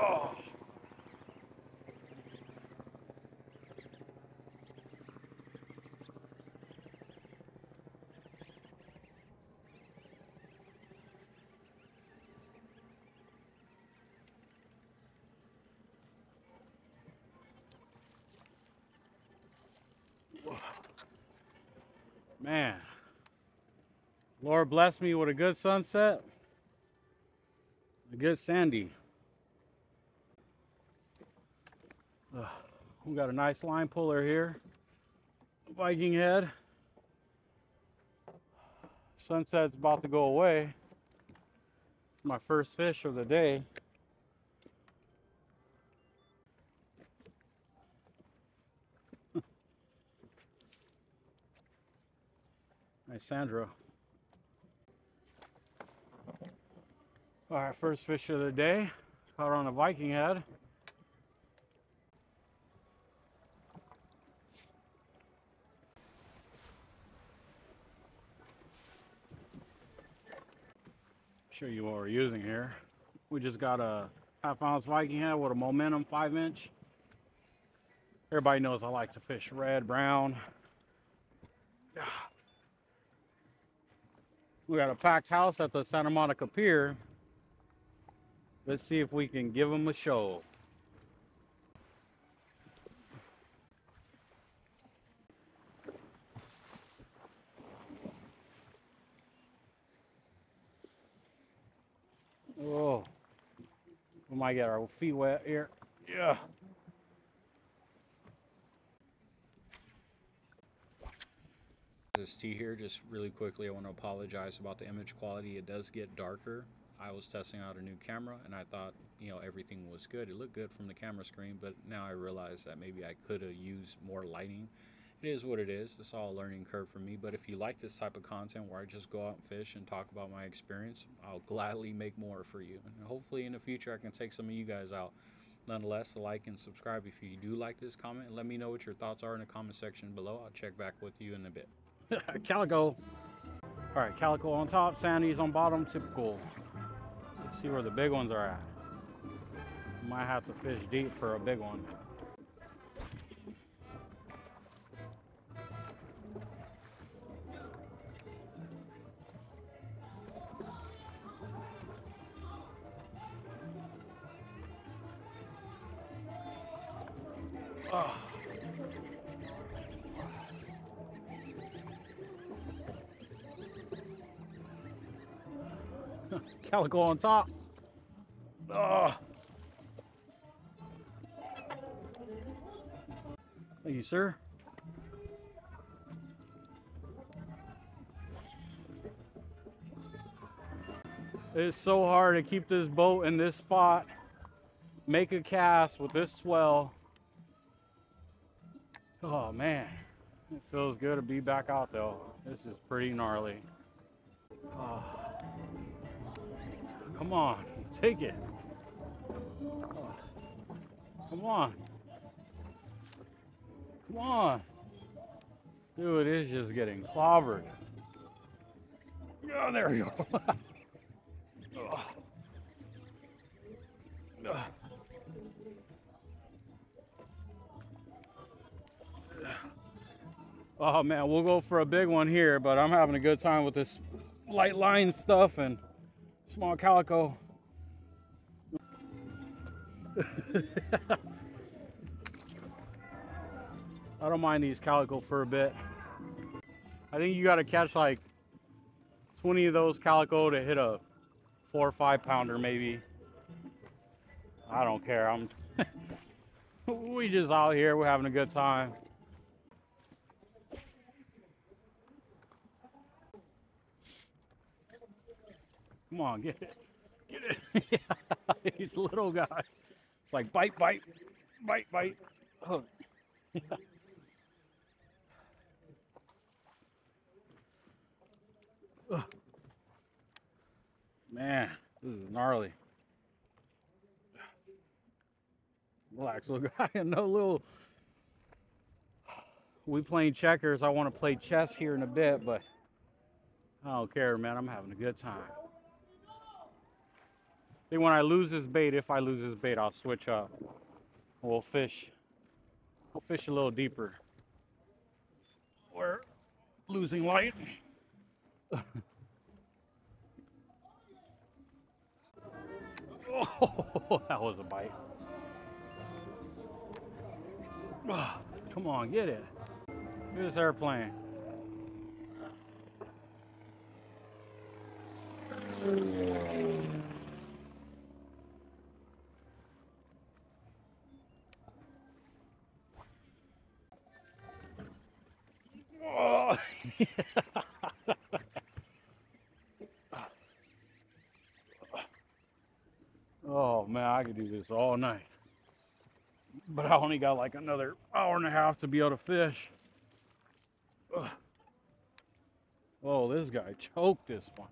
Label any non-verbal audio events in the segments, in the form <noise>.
Oh. Man, Lord bless me with a good sunset, a good sandy. Uh, we got a nice line puller here, Viking head. Sunset's about to go away. My first fish of the day. <laughs> Nice Sandra. All right, first fish of the day. Caught on a Viking head. Show you what we're using here. We just got a half ounce Viking head with a momentum five inch. Everybody knows I like to fish red, brown. We got a packed house at the Santa Monica Pier. Let's see if we can give them a show. Oh, we might get our feet wet here. Yeah. This T here, just really quickly, I want to apologize about the image quality. It does get darker. I was testing out a new camera and I thought, you know, everything was good. It looked good from the camera screen, but now I realize that maybe I could have used more lighting. It is what it is. It's all a learning curve for me. But if you like this type of content where I just go out and fish and talk about my experience, I'll gladly make more for you. And hopefully in the future I can take some of you guys out. Nonetheless, like and subscribe if you do like this comment. Let me know what your thoughts are in the comment section below. I'll check back with you in a bit. <laughs> calico. All right, calico on top, sandies on bottom, typical. Let's see where the big ones are at. Might have to fish deep for a big one. Calico on top. Oh. Thank you, sir. It's so hard to keep this boat in this spot, make a cast with this swell. Oh man, it feels good to be back out though. This is pretty gnarly. Oh. Come on, take it. Come on. Come on. Dude, it is just getting clobbered. Oh, there we go. oh. oh man, we'll go for a big one here, but I'm having a good time with this light line stuff and small calico. <laughs> I don't mind these calico for a bit. I think you got to catch like 20 of those calico to hit a four or five pounder maybe. I don't care. I'm <laughs> we just out here. We're having a good time. Come on, get it. Get it. <laughs> yeah, he's a little guy. It's like bite, bite, bite, bite. Oh. <laughs> Man, this is gnarly. Relax, little guy. <laughs> No little. We playing checkers. I want to play chess here in a bit, but I don't care, man. I'm having a good time. Then when I lose this bait, if I lose this bait, I'll switch up. We'll fish. We'll fish a little deeper. We're losing light. <laughs> oh, that was a bite. Ah, come on, get it. Look at this airplane. Oh, <laughs> oh man, I could do this all night. But I only got like another hour and a half to be able to fish. Ugh. <sighs> Oh, this guy choked this one.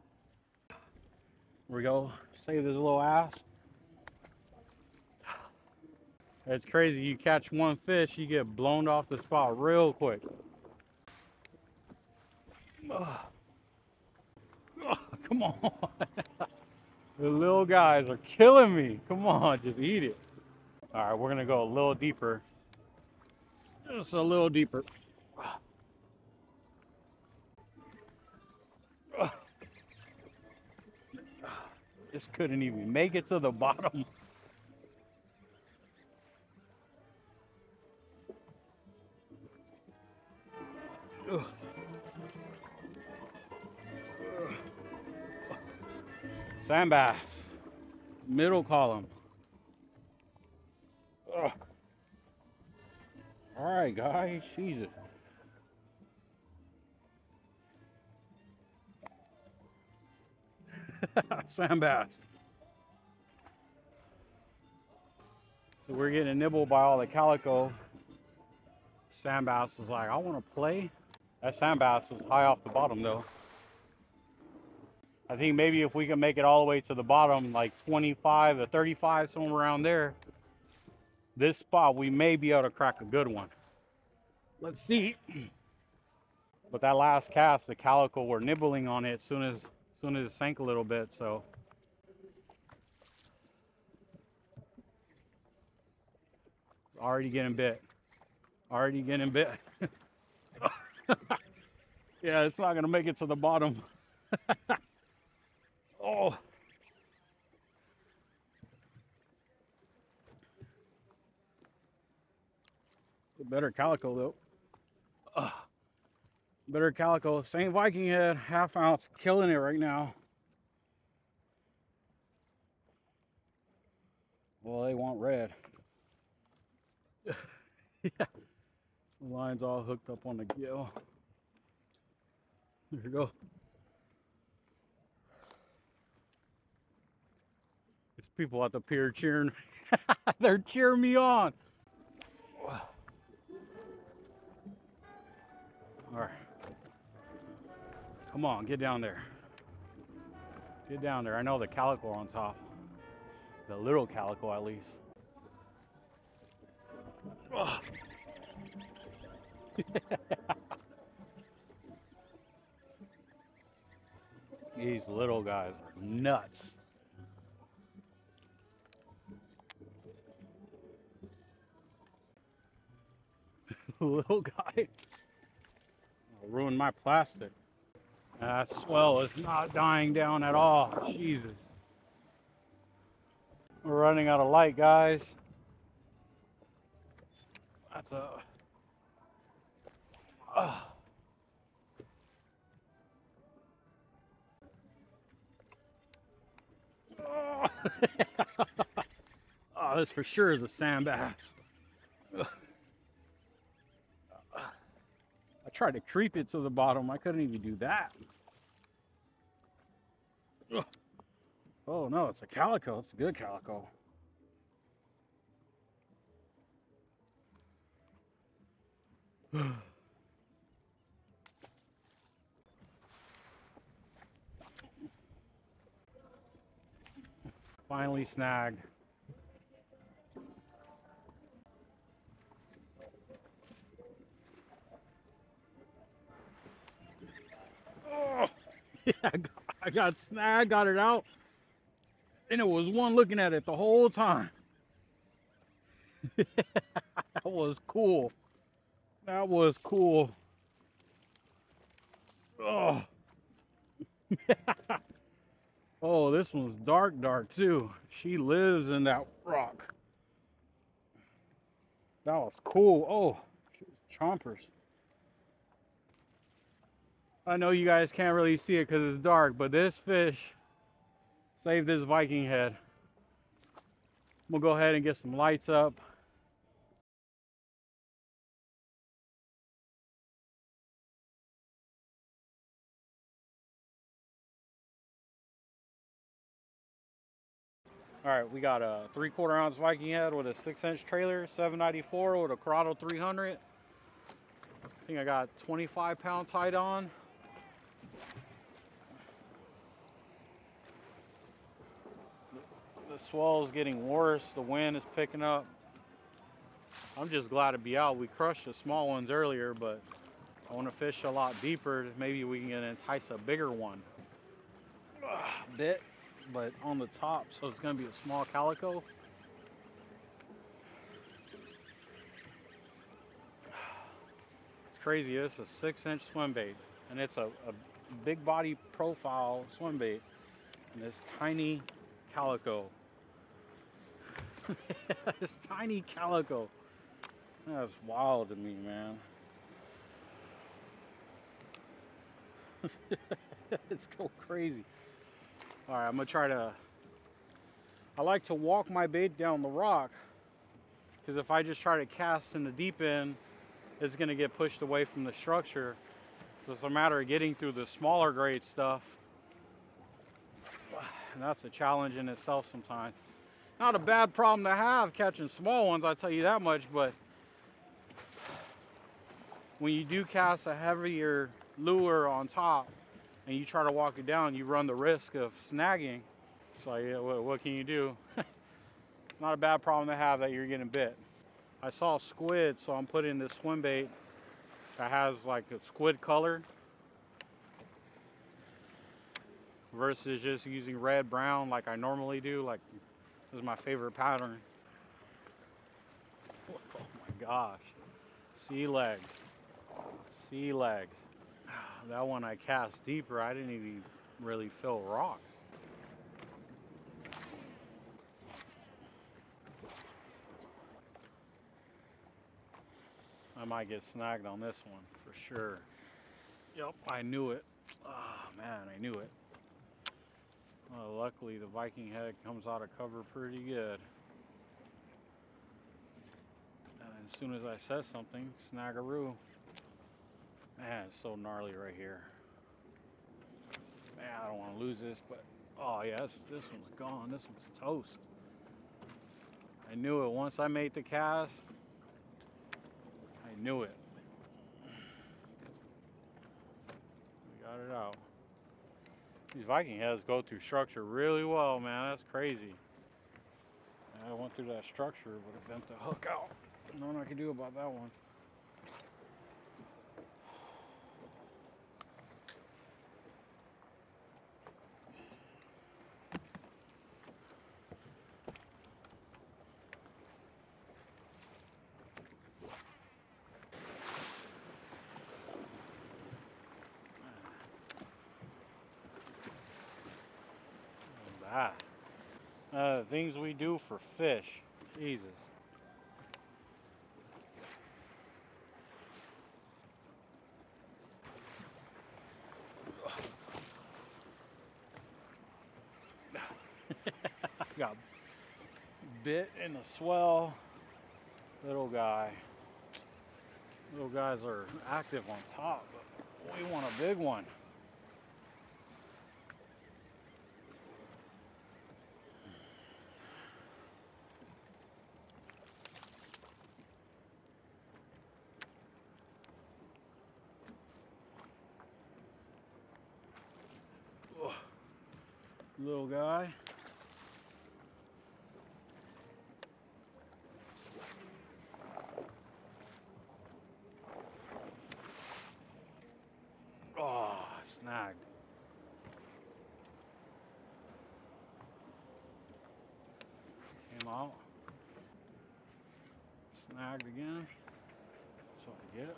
Here we go. Save this little ass. <sighs> It's crazy. You catch one fish, you get blown off the spot real quick. Ugh, <laughs> come on. the little guys are killing me. Come on, just eat it. All right, we're gonna go a little deeper. Just a little deeper. <sighs> Just couldn't even make it to the bottom. Sand bass, middle column. Ugh. All right, guys, Jesus. <laughs> Sand bass. So we're getting a nibble by all the calico. Sand bass was like, I want to play. That sand bass was high off the bottom though. I think maybe if we can make it all the way to the bottom, like 25 to 35, somewhere around there, this spot, we may be able to crack a good one. Let's see. But that last cast, the calico were nibbling on it as soon as, as soon as it sank a little bit, so. Already getting bit. Already getting bit. <laughs> yeah, it's not gonna make it to the bottom. <laughs> oh. Better calico though. Ugh. Better calico. St. Viking head, half ounce, killing it right now. Well, they want red. <laughs> yeah. The line's all hooked up on the gill. There you go. People at the pier cheering. <laughs> They're cheering me on. All right. Come on, get down there. Get down there. I know the calico on top. The little calico, at least. <laughs> These little guys are nuts. <laughs> little guy ruined my plastic. That swell is not dying down at all. Jesus. We're running out of light, guys. That's a. Uh. oh, <laughs> this for sure is a sand bass. I tried to creep it to the bottom. I couldn't even do that. Oh no, it's a calico. It's a good calico. <sighs> Finally snagged. Oh, yeah, I got, snagged, got it out. And it was one looking at it the whole time. <laughs> that was cool. That was cool. Oh. <laughs> oh, this one's dark, dark too. She lives in that rock. That was cool. Oh, chompers. I know you guys can't really see it because it's dark, but this fish saved this Viking head. We'll go ahead and get some lights up. All right, we got a three quarter ounce Viking head with a six inch trailer, 794 with a Curado 300. I think I got 25 pound tied on. The swell is getting worse. The wind is picking up. I'm just glad to be out. We crushed the small ones earlier, but I want to fish a lot deeper. Maybe we can entice a bigger one. A bit but on the top, so it's going to be a small calico. It's crazy. It's a six-inch swim bait, and it's a, a big body profile swim bait, and this tiny calico. <laughs> this tiny calico. That's wild to me, man. <laughs> it's go crazy. All right, I'm gonna try to, I like to walk my bait down the rock because if I just try to cast in the deep end, it's gonna get pushed away from the structure. So it's a matter of getting through the smaller grade stuff. <sighs> And that's a challenge in itself sometimes. Not a bad problem to have catching small ones, I'll tell you that much, but when you do cast a heavier lure on top, and you try to walk it down, you run the risk of snagging. It's like, yeah, what, what can you do? <laughs> it's not a bad problem to have that you're getting bit. I saw squid, so I'm putting this swim bait that has like a squid color versus just using red brown like I normally do. Like this is my favorite pattern. Oh my gosh. Sea legs. Sea legs <sighs> that one I cast deeper, I didn't even really feel rock. I might get snagged on this one for sure. Yep, I knew it. Oh man, I knew it. Well, luckily the Viking head comes out of cover pretty good. And as soon as I said something, snaggeroo. Man, it's so gnarly right here. Man, I don't want to lose this, but oh yes, this one's gone. This one's toast. I knew it once I made the cast. I knew it. We got it out. These Viking heads go through structure really well, man. That's crazy. I went through that structure, but it bent the hook out. Nothing I can do about that one. Ah. Uh, things we do for fish. Jesus. <laughs> Got bit in the swell. Little guy. Little guys are active on top, but we want a big one. little guy. Oh, snagged. Came out. Snagged again. So I get it.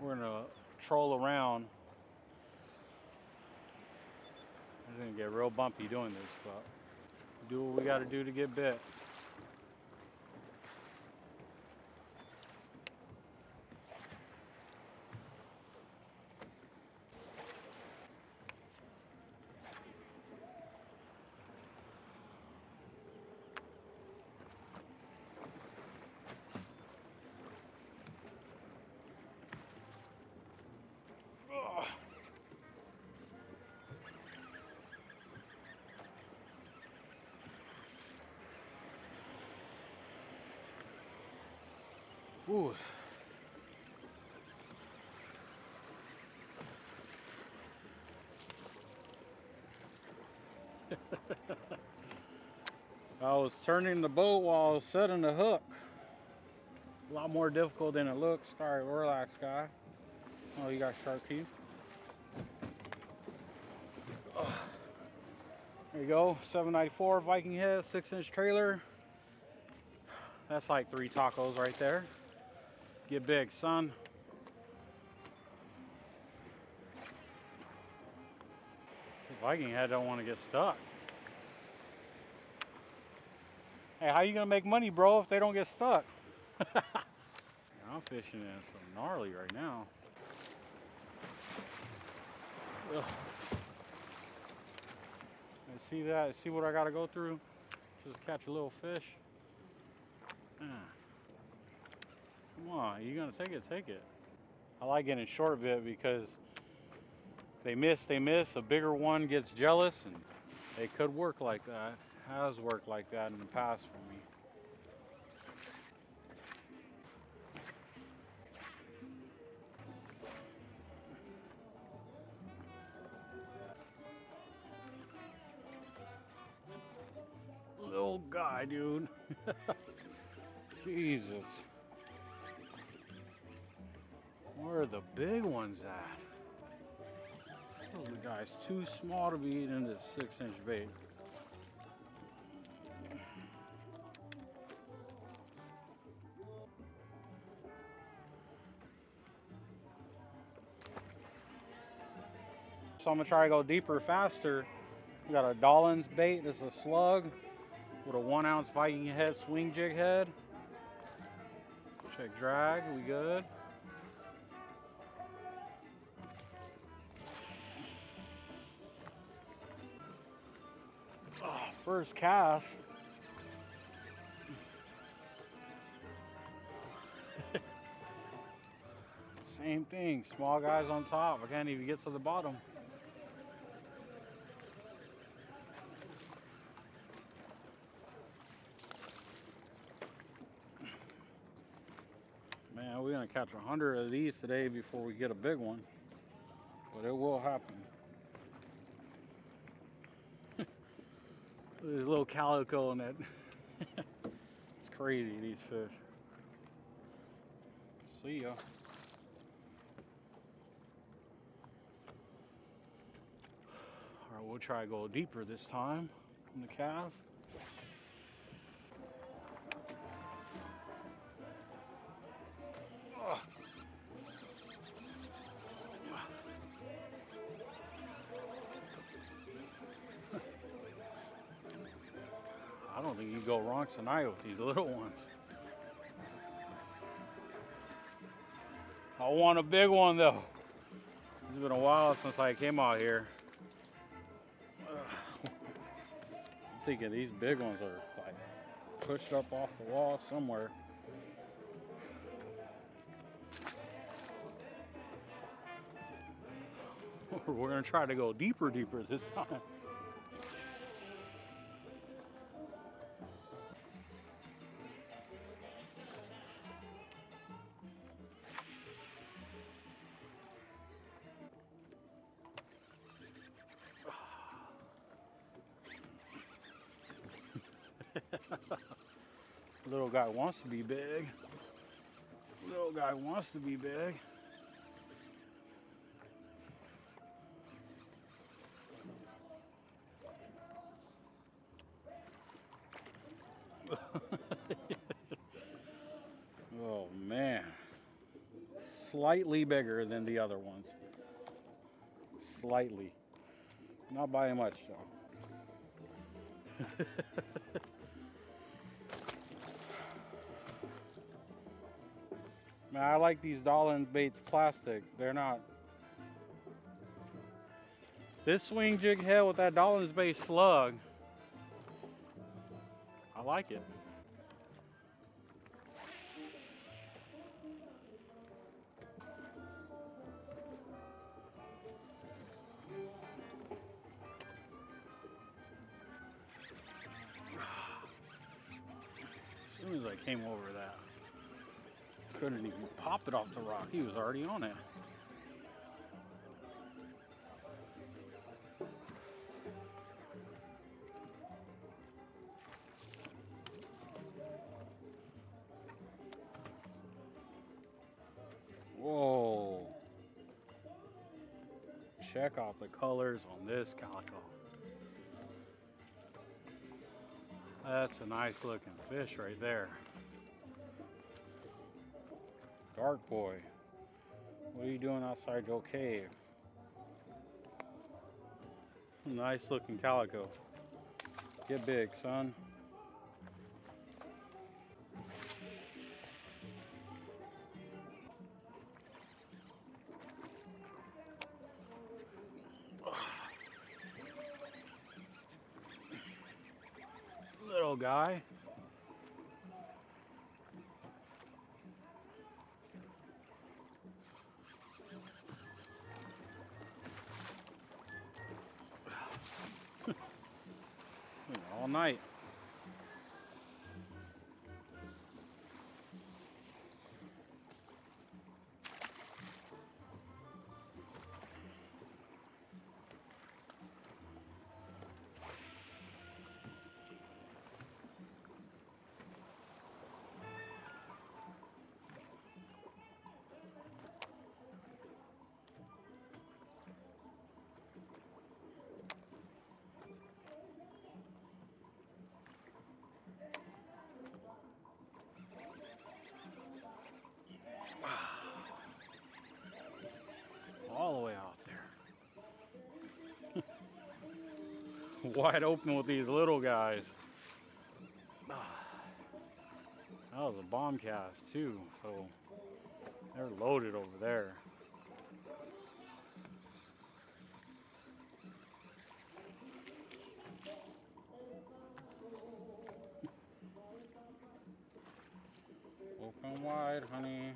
We're gonna troll around get real bumpy doing this, but do what we gotta do to get bit. Ooh. <laughs> I was turning the boat while I was setting the hook. A lot more difficult than it looks. Sorry, relax, guy. Oh, you got sharp teeth. There you go, 794 Viking head, six inch trailer. That's like three tacos right there. Get big, son. Viking head don't want to get stuck. Hey, how you gonna make money, bro, if they don't get stuck? <laughs> I'm fishing in some gnarly right now. Ugh. And see that? See what I gotta go through? Just catch a little fish. Ah. Come on, you gonna take it, take it. I like getting short bit because they miss, they miss, a bigger one gets jealous and it could work like that. Has worked like that in the past for me. Little guy, dude. <laughs> Jesus. The big ones at? Oh, Those guy's too small to be eating this six inch bait. So I'm gonna try to go deeper faster. We got a Dolan's bait, this is a slug with a one ounce Viking head swing jig head. Check drag, we good. First cast. <laughs> Same thing, small guys on top. I can't even get to the bottom. Man, we're gonna catch a hundred of these today before we get a big one. But it will happen. There's a little calico in it. <laughs> it's crazy, these fish. See ya. All right, we'll try to go deeper this time in the cast. Go with these little <laughs> ones. I want a big one though. It's been a while since I came out here. I'm thinking these big ones are like pushed up off the wall somewhere. <laughs> We're gonna try to go deeper, deeper this <laughs> time. guy wants to be big. Little guy wants to be big. <laughs> oh man. Slightly bigger than the other ones. Slightly. Not by much though. So. <laughs> Man, I like these Dolan baits plastic. They're not. This swing jig head with that Dolan's bait slug. I like it. Couldn't even pop it off the rock. He was already on it. Whoa. Check out the colors on this calico. That's a nice looking fish right there. Dark boy. What are you doing outside your cave? Nice looking calico. Get big, son. All night. Wide open with these little guys. Ah. That was a bomb cast too, so they're loaded over there. <laughs> Open wide, honey.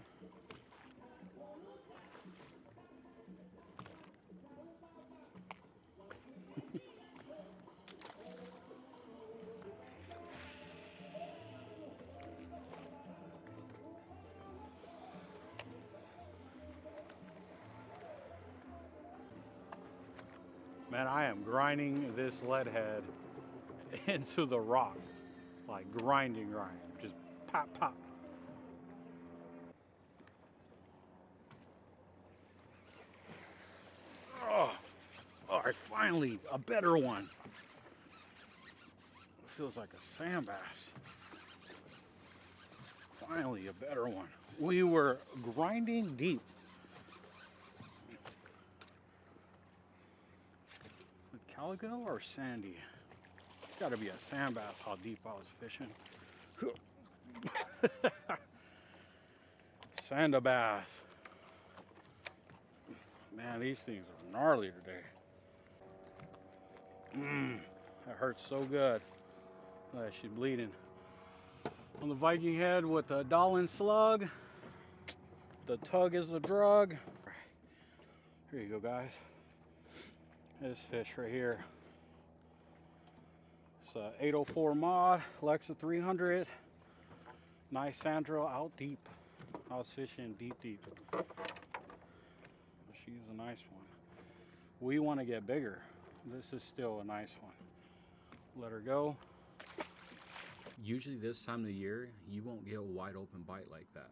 Man, I am grinding this lead head <laughs> into the rock. Like grinding, grinding. Just pop, pop. Oh, all right, finally, a better one. Feels like a sand bass. Finally, a better one. We were grinding deep. Calico or Sandy? It's gotta be a sand bass how deep I was fishing. <laughs> Sanda bass. Man, these things are gnarly today. Mmm, that hurts so good. Uh, she's bleeding. On the Viking head with the Dolan slug. The tug is the drug. Here you go, guys. This fish right here. It's a 804 mod, Lexa 300. Nice Sandro out deep. I was fishing deep, deep. She's a nice one. We want to get bigger. This is still a nice one. Let her go. Usually this time of the year, you won't get a wide open bite like that.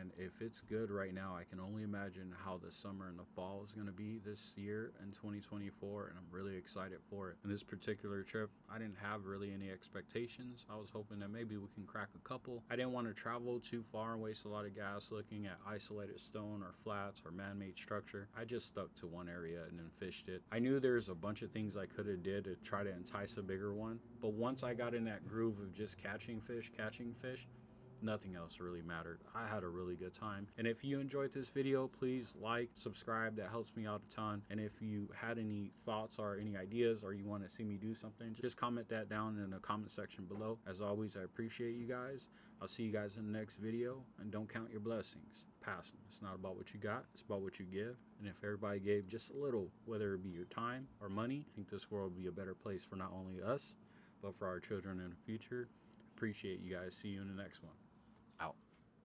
And if it's good right now, I can only imagine how the summer and the fall is going to be this year in 2024. And I'm really excited for it. In this particular trip, I didn't have really any expectations. I was hoping that maybe we can crack a couple. I didn't want to travel too far and waste a lot of gas looking at isolated stone or flats or man-made structure. I just stuck to one area and then fished it. I knew there's a bunch of things I could have did to try to entice a bigger one. But once I got in that groove of just catching fish, catching fish, nothing else really mattered. I had a really good time. And if you enjoyed this video, please like, subscribe. That helps me out a ton. And if you had any thoughts or any ideas or you want to see me do something, just comment that down in the comment section below. As always, I appreciate you guys. I'll see you guys in the next video. And don't count your blessings. Pass them. It's not about what you got. It's about what you give. And if everybody gave just a little, whether it be your time or money, I think this world would be a better place for not only us, but for our children in the future. Appreciate you guys. See you in the next one.